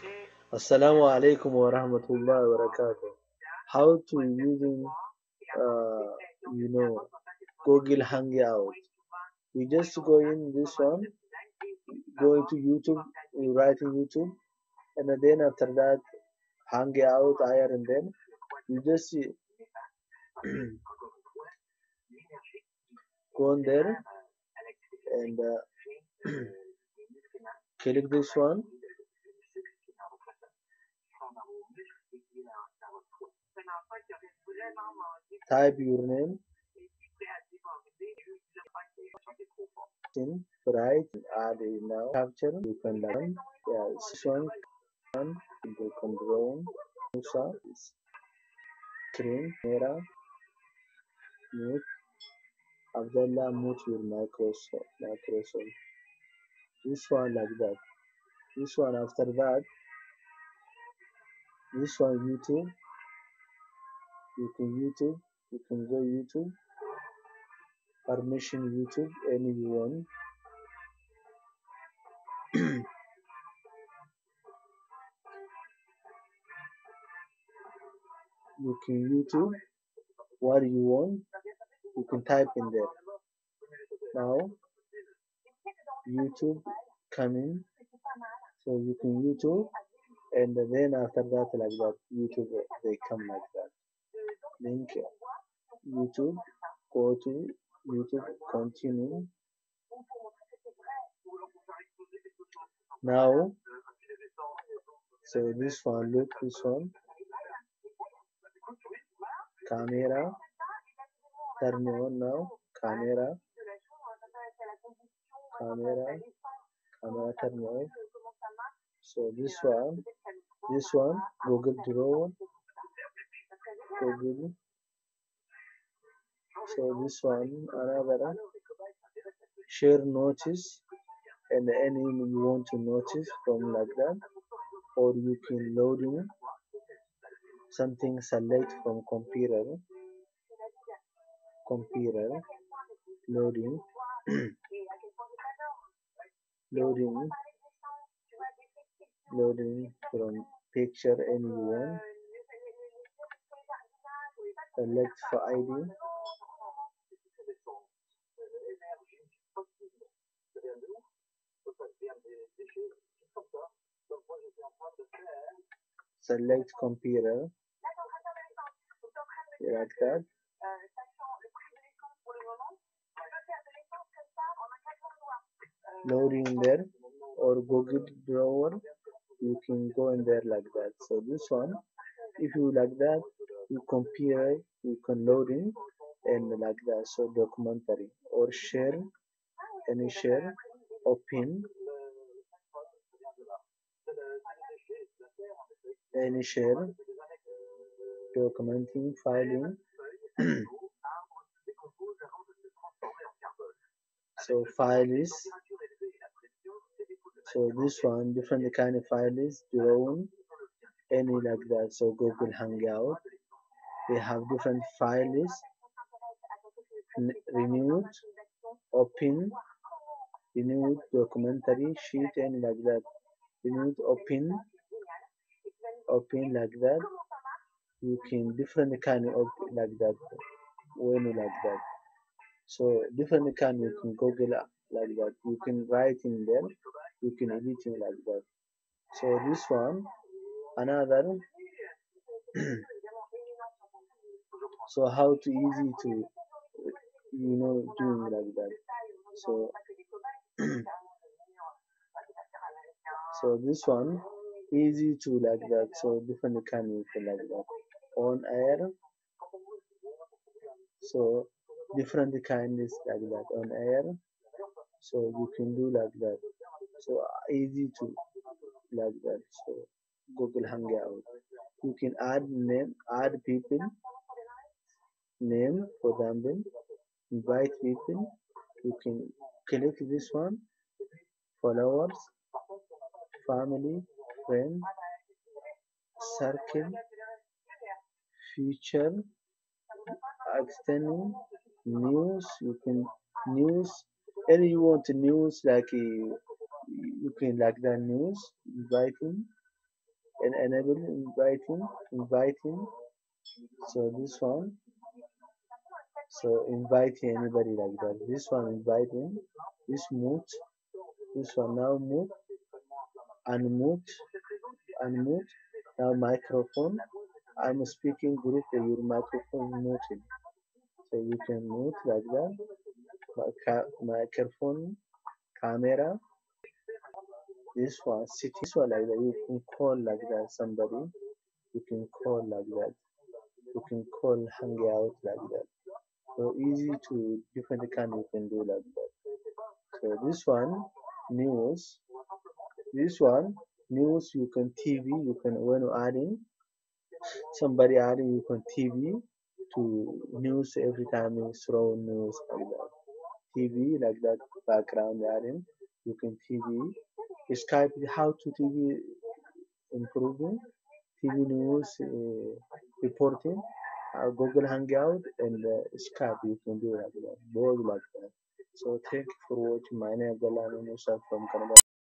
Assalamu alaikum wa rahmatullahi wa barakatuh. How to using uh, you know Google Hangout. We just go in this one, go into YouTube, you write in YouTube, and then after that Hangout higher and then you just go on there and uh, click this one type your name in right add it now. Capture. You can learn. Yeah one one you can draw. Mussa. Screen. Camera mute. Abdella mute your Microsoft Microsoft this one like that. This one after that. This one YouTube you can YouTube you can go YouTube. Permission YouTube anyone. You can YouTube what you want you can type in there. Now YouTube coming so you can YouTube and then after that like that YouTube they come like that link YouTube go to YouTube continue. Now so this one look this one. Camera. Turn on now camera. Camera. Camera turn on so this one this one google draw so this one another share notice and any you want to notice from like that. Or you can load in something select from computer. Computer. Loading. Loading. Loading from picture anyone select for id select computer. Like that. Loading there or google drawer. You can go in there like that. So this one if you like that you compare you can load in and like that. So documentary or share any share open any share documenting filing. So file is so this one different kind of file is drawn any like that. So google hangout they have different files renewed open renewed documentary sheet and like that. Renewed open open like that. You can different kind of like that. When you like that. So different kind you can google like that. You can write in there. You can edit it like that. So this one another so how to easy to you know doing like that. So so this one easy to like that. So different kind can like that. On air. So different kind is like that. On air. So you can do like that. So easy to like that. So google hangout. You can add name add people name for example invite people you can click this one. Followers family friend circle feature extending news. You can news. Any you want news like uh, you can like the news inviting and enable inviting inviting. So this one so invite anybody like that. This one inviting this mute this one now mute unmute unmute now microphone. I'm speaking group your microphone muted. So you can mute like that. Mic- microphone camera. This one sit this one like that. You can call like that somebody. You can call like that. You can call hang out like that so easy to different kind you can do like that. So this one news. This one news you can tv you can when you adding somebody adding you can tv to news every time you throw news like that. Tv like that background adding you can tv skype how to tv improving? Tv news uh, reporting uh, google hangout and uh, skype you can do that both like that so thank you for watching. My name is Abdella Mussa from Canada